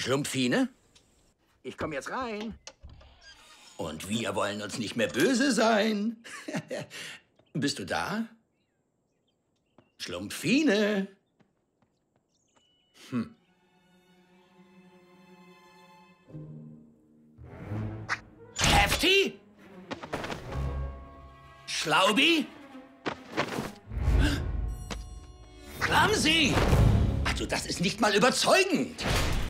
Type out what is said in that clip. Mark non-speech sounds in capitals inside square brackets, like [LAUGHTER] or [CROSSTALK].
Schlumpfine? Ich komme jetzt rein. Und wir wollen uns nicht mehr böse sein. [LAUGHS] Bist du da? Schlumpfine? Hm. Hefti? Schlaubi? Ramsi! Also das ist nicht mal überzeugend.